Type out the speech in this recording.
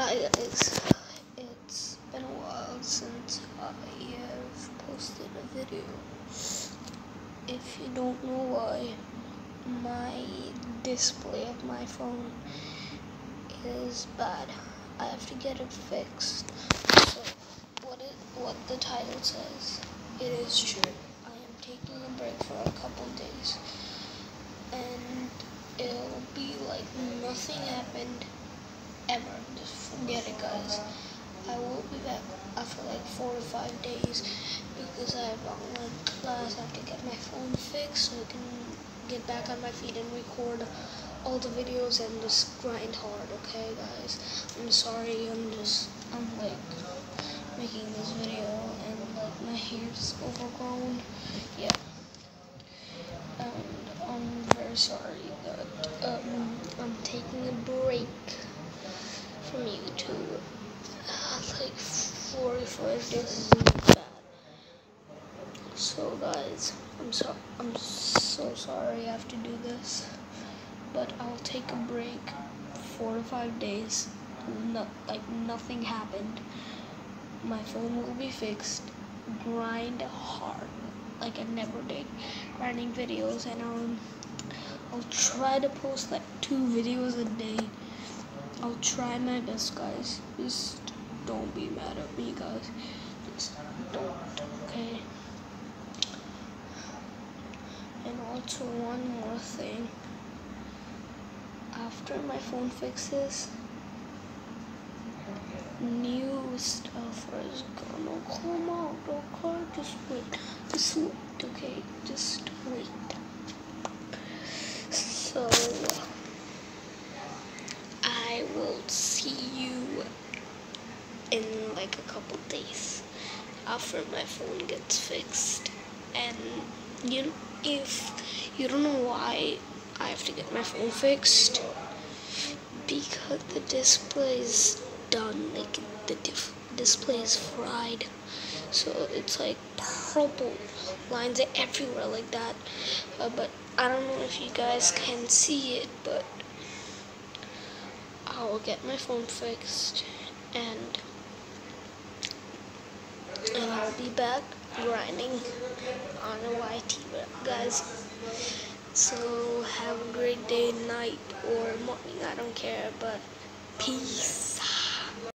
Hi guys, it's been a while since I have posted a video. If you don't know why, my display of my phone is bad. I have to get it fixed. So, what it, what the title says, it is true. I am taking a break for a couple days, and it'll be like nothing happened. Forget it, guys. I will be back after like four to five days because I have online class. I have to get my phone fixed so I can get back on my feet and record all the videos and just grind hard. Okay, guys. I'm sorry. I'm just I'm like making this video and like my hair's overgrown. Yeah. And I'm very sorry that um, I'm taking a break YouTube. Uh, like 45 days isn't bad. So guys, I'm so I'm so sorry I have to do this, but I'll take a break, four to five days. No, like nothing happened. My phone will be fixed. Grind hard, like I never did, grinding videos, and um, I'll try to post like two videos a day. I'll try my best, guys. Just don't be mad at me, guys. Just don't, okay? And also, one more thing. After my phone fixes, new stuff is gonna come out, okay? Just wait. Just wait, okay? Just wait. So. I will see you in like a couple days after my phone gets fixed. And you know, if you don't know why I have to get my phone fixed, because the display is done, like the display is fried. So it's like purple lines everywhere like that. Uh, but I don't know if you guys can see it, but I will get my phone fixed and and I'll be back grinding on a YT guys. So have a great day, night or morning, I don't care, but peace.